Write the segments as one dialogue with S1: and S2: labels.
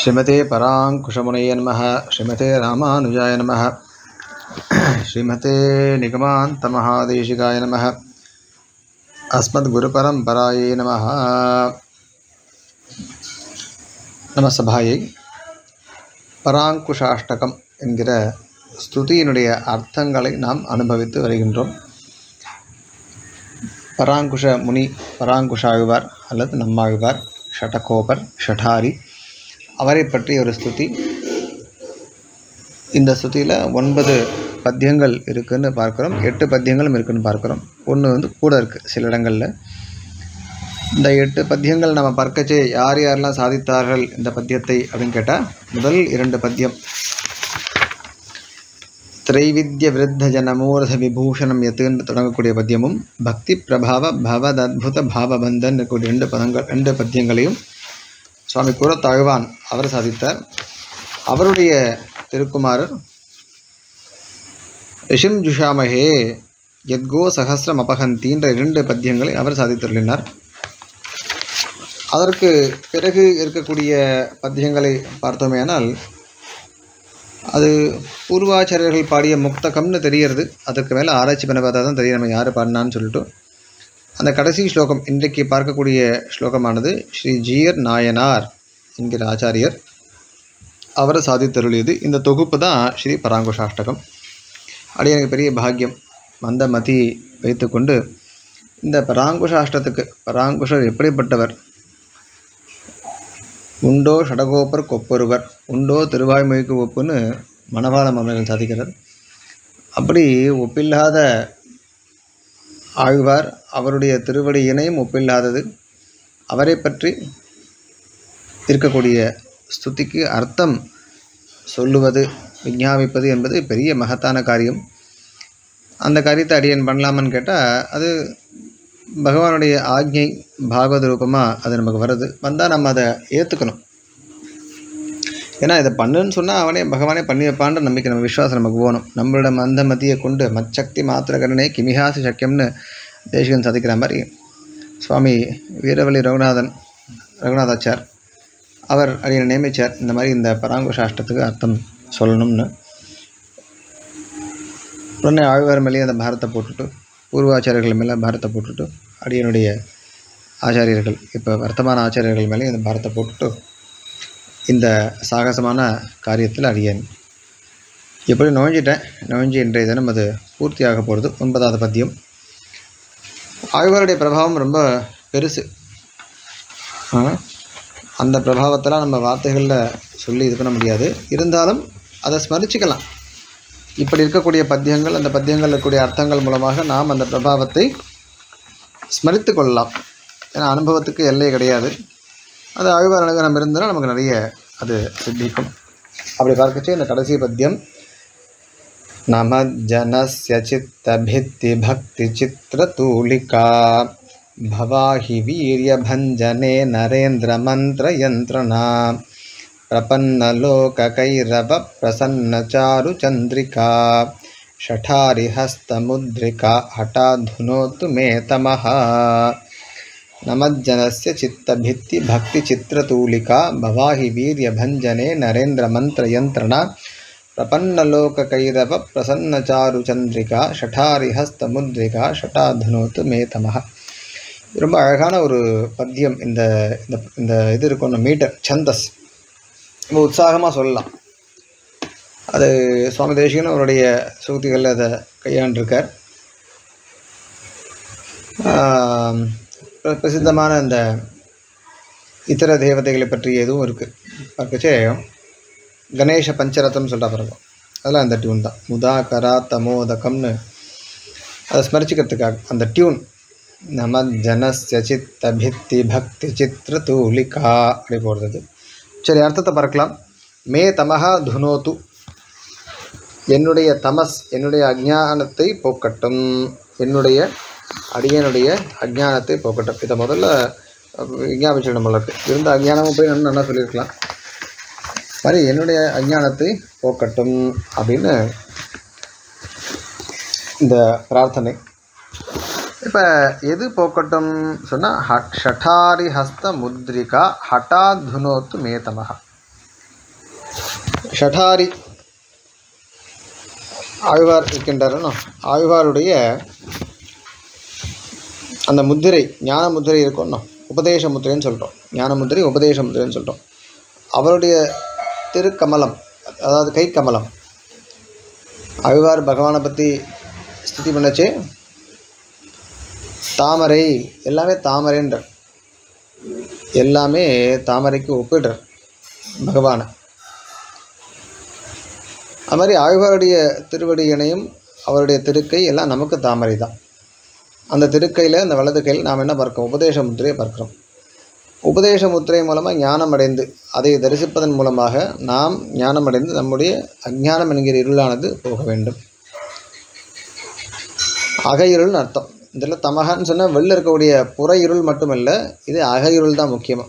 S1: ஸ்ரீமதே பராங்குஷமுனைய நம ஸ்ரீமதே ராமானுஜாய நம ஸ்ரீமதே நிகமாந்த மகாதேசிகாய நம அஸ்மத் குரு பரம்பராயே நம நம சபாயை பராங்குஷாஷ்டகம் என்கிற ஸ்துதியினுடைய அர்த்தங்களை நாம் அனுபவித்து வருகின்றோம் பராங்குஷ முனி பராங்குஷாழ்வார் அல்லது நம்மாழ்வார் ஷடகோபர் ஷடாரி அவரை பற்றி ஒரு ஸ்துதி. இந்த ஸ்துதியில் ஒன்பது பத்தியங்கள் இருக்குதுன்னு பார்க்குறோம். எட்டு பத்தியங்களும் இருக்குன்னு பார்க்குறோம். ஒன்று வந்து கூட இருக்குது சில இடங்களில். இந்த எட்டு பத்தியங்கள் நம்ம பார்க்கச்சே யார் யாரெல்லாம் சாதித்தார்கள் இந்த பத்தியத்தை அப்படின்னு கேட்டால் முதல் இரண்டு பத்தியம். திரைவித்ய விருத்த ஜனமூர்த விபூஷணம் எத்துன்னு தொடங்கக்கூடிய பத்தியமும் பக்தி பிரபாவ பவதத்புத பாவபந்தன் இருக்கக்கூடிய ரெண்டு பதங்கள் ரெண்டு பத்தியங்களையும் சுவாமி கூறத்தாழ்வான் அவர் சாதித்தார். அவருடைய திருக்குமாரர் ரிஷிம் ஜுஷாமஹே யத்கோ சகசிரம் அபகந்தின்ற இரண்டு பத்தியங்களை அவர் சாதித்துள்ளினார். அதற்கு பிறகு இருக்கக்கூடிய பத்தியங்களை பார்த்தோமேனால் அது பூர்வாச்சாரியர்கள் பாடிய முக்தகம்னு தெரியறது அதுக்கு மேலே ஆராய்ச்சி பண்ண பார்த்தா தான் தெரியும் நம்ம யார் பாடினான்னு சொல்லிட்டு. அந்த கடைசி ஸ்லோகம் இன்றைக்கு பார்க்கக்கூடிய ஸ்லோகமானது ஸ்ரீ ஜீயர் நாயனார் என்கிற ஆச்சாரியர். அவரை சாதித்தருளியது. இந்த தொகுப்பு தான் ஸ்ரீ பராங்குஷாஷ்டகம் அப்படி எனக்கு பெரிய பாக்கியம். மந்த மதி வைத்துக்கொண்டு இந்த பராங்குஷாஷ்டத்துக்கு பராங்குஷர் எப்படிப்பட்டவர்? உண்டோ ஷடகோப்பர் கொப்பொருவர் உண்டோ திருவாய்மொழிக்கு ஒப்புன்னு மணவாள மன்னர்கள் சாதிக்கிறார். அப்படி ஒப்பில்லாத ஆழ்வார் அவருடைய திருவடி இணையும் ஒப்பில்லாதது. அவரை பற்றி இருக்கக்கூடிய ஸ்துதிக்கு அர்த்தம் சொல்லுவது விஞ்ஞாபிப்பது என்பது பெரிய மகத்தான காரியம். அந்த காரியத்தை அடியன் பண்ணலாமான்னு கேட்டால் அது பகவானுடைய ஆக்ஞை பாகவத ரூபமாக அது நமக்கு வருது வந்தால் நம்ம அதை ஏற்றுக்கணும் ஏன்னா இதை பண்ணுன்னு சொன்னால் அவனே பகவானே பண்ணி வைப்பான்ற நம்பிக்கை நம்ம விஸ்வாசம் நமக்கு போகணும். நம்மளோட மந்த மதியை கொண்டு மச்சக்தி மாத்திரகரனே கிமிஹாசி சக்கியம்னு தேசிகன் சாதிக்கிற மாதிரி சுவாமி வீரவலி ரகுநாதன் ரகுநாதாச்சார் அவர் அடியை நியமித்தார் இந்த மாதிரி இந்த பராங்கு சாஷ்டத்துக்கு அர்த்தம் சொல்லணும்னு. உடனே ஆழ்வார் மேலேயே அந்த பாரத்தை போட்டுட்டு பூர்வாச்சாரியர்கள் மேலே பாரத்தை போட்டுட்டு அடியனுடைய ஆச்சாரியர்கள் இப்போ வர்த்தமான ஆச்சாரியர்கள் மேலேயும் இந்த பாரத்தை போட்டுட்டு இந்த சாகசமான காரியத்தில் அறியேன் எப்படி நுழைஞ்சிட்டேன். நுழைஞ்சி இன்றைய தினம் அது பூர்த்தியாக போகிறது ஒன்பதாவது பத்தியம். ஆழ்வாருடைய பிரபாவம் ரொம்ப பெருசு. அந்த பிரபாவத்தெல்லாம் நம்ம வார்த்தைகளில் சொல்லி இது பண்ண முடியாது. இருந்தாலும் அதை ஸ்மரிச்சுக்கலாம். இப்படி இருக்கக்கூடிய பத்தியங்கள் அந்த பத்தியங்கள் இருக்கக்கூடிய அர்த்தங்கள் மூலமாக நாம் அந்த பிரபாவத்தை ஸ்மரித்து கொள்ளலாம். ஏன்னா அனுபவத்துக்கு எல்லை கிடையாது. அது ஆழ்வார் அனுகிரம் இருந்தால் நமக்கு நிறைய அது சித்திக்கும் அப்படி பார்க்கச்சு இந்த கடைசி பத்தியம் நம ஜனஸ்ய சித்தபித்தி பக்தி சித்திரதூலிகா भवाहि वीर्यभञ्जने नरेन्द्रमन्त्रयन्त्रणा प्रपन्नलोककैरवप्रसन्नचारुचन्द्रिका शठारिहस्तमुद्रिका हठाधुनोतु मे तमः नमज्जनस्य चित्तभित्तिभक्तिचित्रतूलिका भवाहि वीर्यभञ्जने नरेन्द्रमन्त्रयन्त्रणा प्रपन्नलोककैरवप्रसन्नचारुचन्द्रिका शठारिहस्तमुद्रिका शटाधुनोतु मे तमः ரொம்ப அழகான ஒரு பத்தியம் இந்த இந்த இந்த இது இருக்கும் மீட்டர் சந்தஸ் ரொம்ப உற்சாகமாக சொல்லலாம் அது சுவாமி தேசிகன் அவருடைய சூக்திகளில் அதை கையாண்டிருக்கார் பிரசித்தமான அந்த இத்தர தேவதைகளை பற்றி எதுவும் இருக்குது பார்க்கச்சே கணேச பஞ்சரத்தம் சொல்கிறா பிறகு. அதெல்லாம் அந்த டியூன் தான். முதா கரா தமோதகம்னு. அதை ஸ்மரிச்சுக்கிறதுக்காக. அந்த டியூன் நம ஜனஸ்ய சித்தபித்தி பக்தி சித்திர தூலிகா அப்படி போடுறது. சரி அர்த்தத்தை பார்க்கலாம். மே தமஹா துனோத்து என்னுடைய தமஸ் என்னுடைய அஜானத்தை போக்கட்டும். என்னுடைய அடியனுடைய அஜானத்தை போக்கட்டும் இதை முதல்ல விஞ்ஞாபிச்சிடும் நம்மளுக்கு இருந்த அஜானமும் போய் நான் நல்லா சொல்லியிருக்கலாம். மாதிரி என்னுடைய அஜானத்தை போக்கட்டும் அப்படின்னு இந்த பிரார்த்தனை. இப்போ எது போக்கட்டும் சொன்னால் ஹ ஷட்டாரி ஹஸ்த முத்ரிகா ஹட்டாதுனோத்து மேதமஹா ஷடாரி ஆழ்வார் இருக்கின்றாரோ ஆழ்வாருடைய அந்த முத்திரை ஞான முத்திரை இருக்கும்னா உபதேச முத்திரைன்னு சொல்கிறோம் ஞான முத்திரை உபதேச முத்திரைன்னு சொல்கிறோம் அவருடைய திருக்கமலம் அதாவது கை கமலம் ஆழ்வார் பகவானை பற்றி ஸ்துதி பண்ணச்சு தாமரை எல்லாமே தாமரைன்ற எல்லாமே தாமரைக்கு ஒப்பிடுறார் பகவானை. அது மாதிரி ஆழ்வாருடைய திருவடி அவருடைய திருக்கை எல்லாம் நமக்கு தாமரை தான் அந்த திருக்கையில் அந்த வலது கையில் நாம் என்ன பார்க்கிறோம்? உபதேச முத்திரையை பார்க்கிறோம். உபதேச முத்திரை மூலமாக ஞானம் அடைந்து அதை தரிசிப்பதன் மூலமாக நாம் ஞானம் அடைந்து நம்முடைய அஞ்ஞானம் என்கிற இருளானது போக வேண்டும். அகையிருள்னு அர்த்தம். இதில் தமகான்னு சொன்னால் வெளில இருக்கக்கூடிய புற இருள் மட்டுமல்ல இது அகையிருள் தான் முக்கியமாக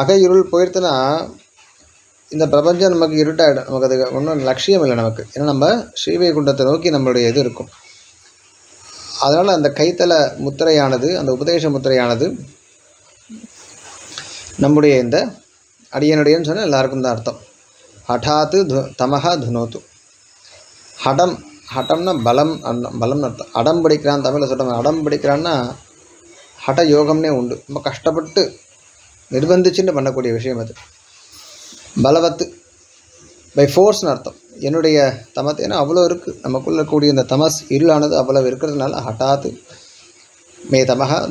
S1: அகையிருள் போயிடுத்துன்னா இந்த பிரபஞ்சம் நமக்கு இருட்டாயிடும். நமக்கு அது ஒன்றும் லட்சியம் இல்லை நமக்கு. ஏன்னா நம்ம ஸ்ரீவைகுண்டத்தை நோக்கி நம்மளுடைய இது இருக்கும். அதனால் அந்த கைத்தல முத்திரையானது அந்த உபதேச முத்திரையானது நம்முடைய இந்த அடியனுடையன்னு சொன்னால் எல்லாருக்கும் தான் அர்த்தம். ஹடாத்து து தமஹா துனோத்து. ஹடம் ஹட்டம்னா பலம் அர்த்தம் பலம்னு அர்த்தம். அடம் பிடிக்கிறான் தமிழில் சொல்கிறாங்க அடம் பிடிக்கிறான்னா ஹட யோகம்னே உண்டு. ரொம்ப கஷ்டப்பட்டு நிர்பந்திச்சுன்னு பண்ணக்கூடிய விஷயம் அது. பலவத்து பை ஃபோர்ஸ்னு அர்த்தம். என்னுடைய தமத் ஏன்னா அவ்வளோ இருக்குது நமக்குள்ள கூடிய இந்த தமஸ் இருளானது அவ்வளோ இருக்கிறதுனால ஹட்டாத்து மே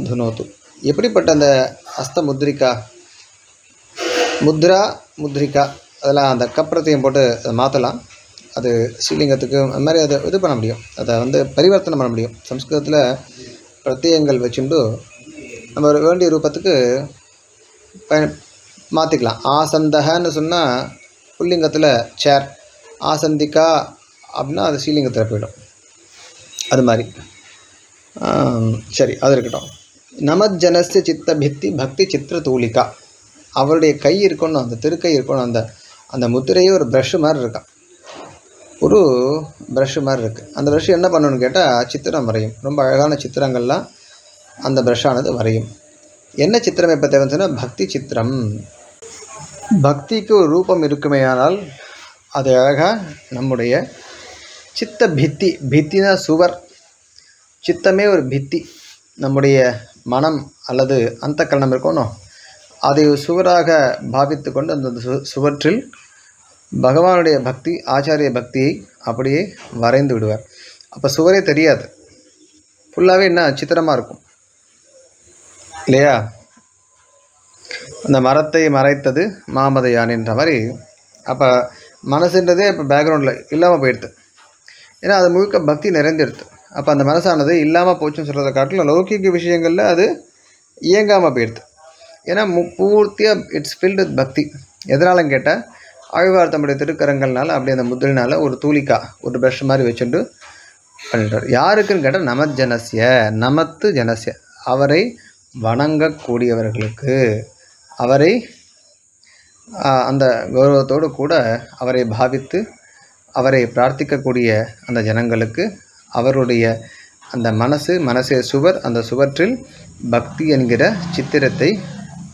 S1: துனோத்து. எப்படிப்பட்ட அந்த அஸ்த முத்ரிகா முத்ரா முத்ரிகா அதெல்லாம் அந்த கப்ரத்தையும் போட்டு அதை மாற்றலாம் அது ஸ்ரீலிங்கத்துக்கு அந்த மாதிரி அதை இது பண்ண முடியும். அதை வந்து பரிவர்த்தனை பண்ண முடியும். சம்ஸ்கிருதத்தில் பிரத்யங்கள் வச்சுண்டு நம்ம ஒரு வேண்டிய ரூபத்துக்கு பயன் மாற்றிக்கலாம் ஆசந்தகன்னு சொன்னால் புல்லிங்கத்தில் சேர் ஆசந்திக்கா அப்படின்னா அது ஸ்ரீலிங்கத்தில் போயிடும். அது மாதிரி. சரி அது இருக்கட்டும். நமஜனஸ்ய சித்த பித்தி பக்தி சித்திர தூளிகா. அவருடைய கை இருக்கணும் அந்த திருக்கை இருக்கணும் அந்த அந்த முத்திரையே ஒரு ப்ரஷ் மாதிரி இருக்கான் ஒரு ப்ரஷ் மாதிரி இருக்குது அந்த ப்ரஷ் என்ன பண்ணணும்னு கேட்டால் சித்திரம் வரையும். ரொம்ப அழகான சித்திரங்கள்லாம் அந்த ப்ரஷ்ஷானது வரையும். என்ன சித்திரம் எப்போ தேவைன்னு சொன்னால் பக்தி சித்திரம். பக்திக்கு ஒரு ரூபம் இருக்குமேயானால் அது அழகாக நம்முடைய சித்த பித்தி பித்தினா சுவர். சித்தமே ஒரு பித்தி. நம்முடைய மனம் அல்லது அந்த கரணம் இருக்கணும். அதை சுவராக பாவித்து கொண்டு அந்த சு சுவற்றில் பகவானுடைய பக்தி ஆச்சாரிய பக்தியை அப்படியே வரைந்து விடுவார். அப்போ சுவரே தெரியாது. ஃபுல்லாகவே என்ன? சித்திரமாக இருக்கும். இல்லையா? அந்த மரத்தை மறைத்தது மாமத யானைன்ற மாதிரி. அப்போ மனசுன்றதே இப்போ பேக்ரவுண்டில் இல்லாமல் போயிடுது. ஏன்னா அது முழுக்க பக்தி நிறைந்திருது. அப்போ அந்த மனசானது இல்லாமல் போச்சுன்னு சொல்கிறத காட்டிலும் லௌகிக விஷயங்களில் அது இயங்காமல் போயிடுது. ஏன்னா மு பூர்த்தியாக இட்ஸ் ஃபில்டு வித் பக்தி. எதனாலும் கேட்டால் ஆழ்வார் தம்முடைய திருக்கரங்கள்னால அப்படி அந்த முதலினால் ஒரு தூளிக்கா ஒரு ப்ரஷ் மாதிரி வச்சுட்டு பண்ணிட்டார் யாருக்குன்னு கேட்டால் நமத் ஜனசிய நமத்து ஜனசிய அவரை வணங்கக்கூடியவர்களுக்கு அவரை அந்த கௌரவத்தோடு கூட அவரை பாவித்து அவரை பிரார்த்திக்கக்கூடிய அந்த ஜனங்களுக்கு அவருடைய அந்த மனசு மனசே சுவர் அந்த சுவற்றில் பக்தி என்கிற சித்திரத்தை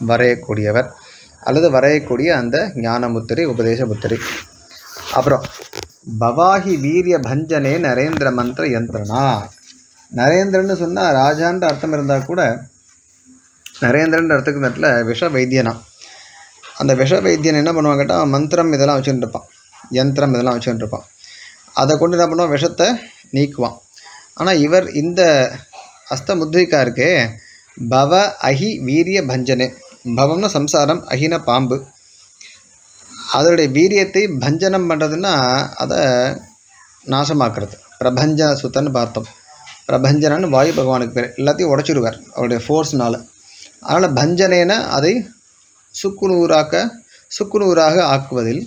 S1: வரையக்கூடியவர் அல்லது வரையக்கூடிய அந்த ஞானமுத்திரை உபதேச முத்திரை அப்புறம் பவாஹி வீரிய பஞ்சனே நரேந்திர மந்திர யந்திரனா? நரேந்திரன்னு சொன்னால் ராஜான்ற அர்த்தம் இருந்தால் கூட நரேந்திரன்ற அர்த்தத்துக்கு நட்டில் விஷ வைத்தியனா? அந்த விஷ வைத்தியன் என்ன பண்ணுவாங்க கேட்டால் மந்திரம் இதெல்லாம் வச்சுட்டு இருப்பான். யந்திரம் இதெல்லாம் வச்சுட்டு இருப்பான். அதை கொண்டு என்ன பண்ணுவான்? விஷத்தை நீக்குவான். ஆனால் இவர் இந்த அஸ்த முத்ரிகா இருக்கே பவ அஹி வீரிய பஞ்சனே. பவம்னா சம்சாரம் அஹின பாம்பு. அதனுடைய வீரியத்தை பஞ்சனம் பண்ணுறதுன்னா அதை நாசமாக்குறது. பிரபஞ்சன சுத்தன்னு பார்த்தோம். பிரபஞ்சனன்னு வாயு பகவானுக்கு பேர். எல்லாத்தையும் உடச்சிடுவார் அவருடைய ஃபோர்ஸ்னால் அதனால் பஞ்சனேன அதை சுக்குநூறாக்க சுக்குநூறாக ஆக்குவதில்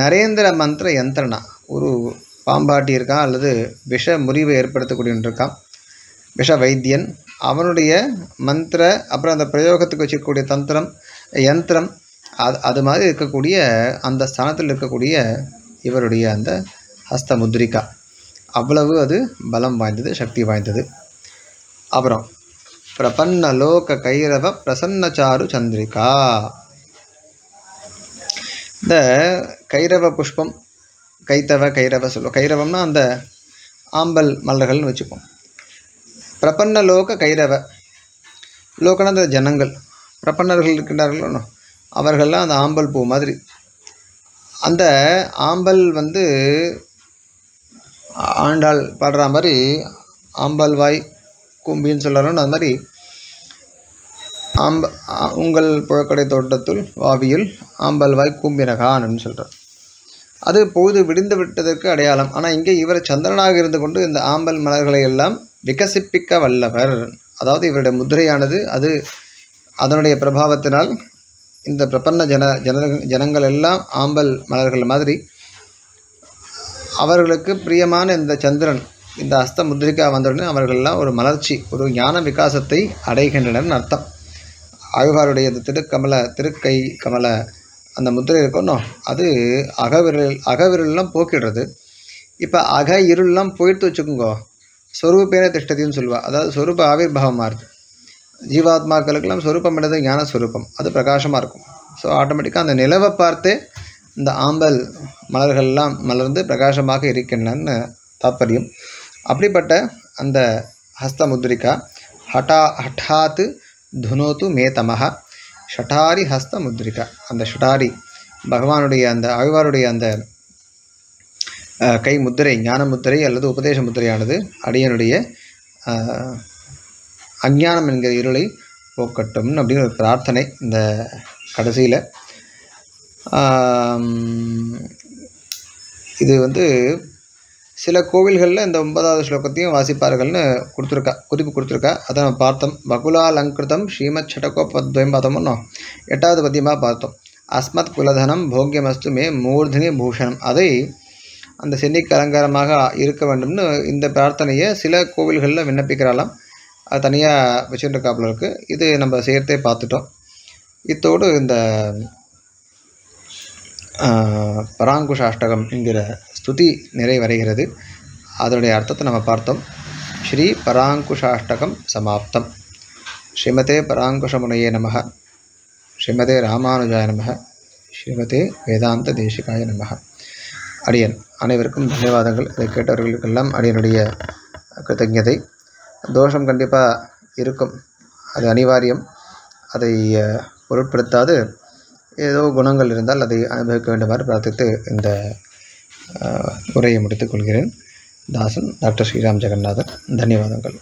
S1: நரேந்திர மந்திர யந்திரனா ஒரு பாம்பாட்டி இருக்கான் அல்லது விஷ முறிவை ஏற்படுத்தக்கூடியவன் இருக்கான் விஷ வைத்தியன். அவனுடைய மந்திர அப்புறம் அந்த பிரயோகத்துக்கு வச்சுக்கக்கூடிய தந்திரம் யந்திரம் அது அது மாதிரி இருக்கக்கூடிய அந்த ஸ்தானத்தில் இருக்கக்கூடிய இவருடைய அந்த ஹஸ்த முத்ரிகா அவ்வளவு அது பலம் வாய்ந்தது சக்தி வாய்ந்தது. அப்புறம் பிரபன்ன லோக கைரவ பிரசன்னச்சாரு சந்திரிகா. இந்த கைரவ புஷ்பம் கைத்தவ கைரவ சொல்லுவோம். கைரவம்னா அந்த ஆம்பல் மலர்கள்னு வச்சுப்போம். பிரபன்ன லோக கைரவ லோகனா அந்த ஜனங்கள். பிரபன்னர்கள் இருக்கின்றார்களோ அவர்கள்லாம் அந்த ஆம்பல் பூ மாதிரி. அந்த ஆம்பல் வந்து ஆண்டாள் பாடுற மாதிரி ஆம்பல் வாய் கும்பின்னு சொல்கிறாரோ அது மாதிரி ஆம்ப உங்கள் புழக்கடை தோட்டத்துள் வாவியில் ஆம்பல்வாய் கூம்பினகான்னு சொல்கிறார் அது பொழுது விடிந்து விட்டதற்கு அடையாளம். ஆனால் இங்கே இவர் சந்திரனாக இருந்து கொண்டு இந்த ஆம்பல் மலர்களை எல்லாம் விகசிப்பிக்க வல்லவர். அதாவது இவருடைய முதிரையானது அது அதனுடைய பிரபாவத்தினால் இந்த பிரபன்ன ஜன ஜன ஜனங்கள் எல்லாம் ஆம்பல் மலர்கள் மாதிரி அவர்களுக்கு பிரியமான இந்த சந்திரன் இந்த அஸ்த முத்திரிக்கா வந்தவுடனே அவர்கள்லாம் ஒரு மலர்ச்சி ஒரு ஞான விகாசத்தை அடைகின்றனர்னு அர்த்தம். ஆழ்வாருடைய இந்த திருக்கமல திருக்கை கமல அந்த முத்திரை இருக்கணும் அது அகவிரல் அகவிரல்லாம் போக்கிடுறது. இப்போ அக இருள்லாம் போயிட்டு வச்சுக்கோங்க சொரூபேன திஷ்டதின்னு சொல்லுவா. அதாவது சொரூப ஆவிர்வாவம் மாறுது. ஜீவாத்மாக்களுக்கெல்லாம் சொரூபம் ஞான சொரூபம் அது பிரகாசமாக இருக்கும். ஸோ ஆட்டோமேட்டிக்காக அந்த நிலவை பார்த்தே இந்த ஆம்பல் மலர்கள்லாம் மலர்ந்து பிரகாசமாக இருக்கின்றன தாற்பயம். அப்படிப்பட்ட அந்த ஹஸ்த முத்ரிகா ஹட்டா ஹட்டாத்து துனோத்து மேதமஹா ஷட்டாரி ஹஸ்த முத்ரிகா அந்த ஷட்டாரி பகவானுடைய அந்த ஆழ்வாருடைய அந்த கை முத்திரை ஞான முத்திரை அல்லது உபதேச முத்திரையானது அடியனுடைய அஞ்ஞானம் என்கிற இருளை போக்கட்டும் அப்படின்னு ஒரு பிரார்த்தனை இந்த கடைசியில். இது வந்து சில கோவில்களில் இந்த ஒன்பதாவது ஸ்லோகத்தையும் வாசிப்பார்கள்னு கொடுத்துருக்கா குறிப்பு கொடுத்துருக்கா. அதை நம்ம பார்த்தோம். பகுலாலங்கிருதம் ஸ்ரீமத் சடகோபத்வயம் பார்த்தோம்னோ எட்டாவது பத்தியமாக பார்த்தோம். அஸ்மத் குலதனம் போக்கியமஸ்து மே மூர்தினி பூஷணம். அதை அந்த சென்னிக்கு அலங்காரமாக இருக்க வேண்டும்னு இந்த பிரார்த்தனையை சில கோவில்களில் விண்ணப்பிக்கிறாலாம் அது தனியாக வச்சுருக்காப்புல இருக்குது இது நம்ம சேர்த்தே பார்த்துட்டோம். இத்தோடு இந்த பராங்குஷாஷ்டகம் என்கிற ஸ்துதி நிறைவடைகிறது. அதனுடைய அர்த்தத்தை நம்ம பார்த்தோம். ஸ்ரீ பராங்குஷாஷ்டகம் சமாப்தம். ஸ்ரீமதே பராங்குஷமுனையே நமக. ஸ்ரீமதே ராமானுஜாய நமக. ஸ்ரீமதே வேதாந்த தேசிகாய நமக. அடியன் அனைவருக்கும் தன்யவாதங்கள். இதை கேட்டவர்களுக்கெல்லாம் அடியனுடைய கிருத்தஜதை தோஷம் கண்டிப்பாக இருக்கும். அது அனிவாரியம். அதை பொருட்படுத்தாது. ஏதோ குணங்கள் இருந்தால் அதை அனுபவிக்க வேண்டுமாறு பிரார்த்தித்து இந்த உரையை முடித்துக் கொள்கிறேன். தாசன் டாக்டர் ஸ்ரீராம் ஜெகநாதன் தன்யவாதங்கள்.